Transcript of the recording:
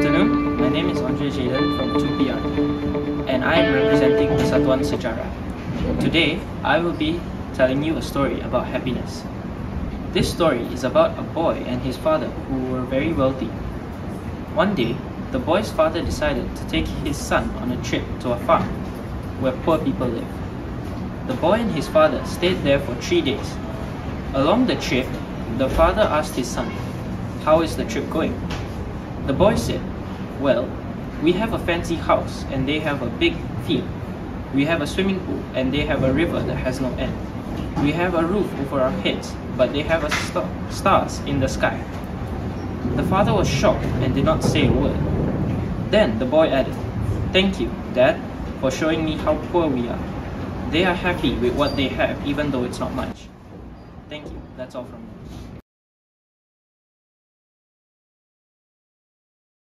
afternoon. My name is Andre Jaden from 2PR and I am representing Persatuan Sejarah. Today, I will be telling you a story about happiness. This story is about a boy and his father who were very wealthy. One day, the boy's father decided to take his son on a trip to a farm where poor people live. The boy and his father stayed there for three days. Along the trip, the father asked his son, How is the trip going? The boy said, well, we have a fancy house and they have a big field. We have a swimming pool and they have a river that has no end. We have a roof over our heads, but they have a st- stars in the sky. The father was shocked and did not say a word. Then the boy added, Thank you, Dad, for showing me how poor we are. They are happy with what they have, even though it's not much. Thank you. That's all from me.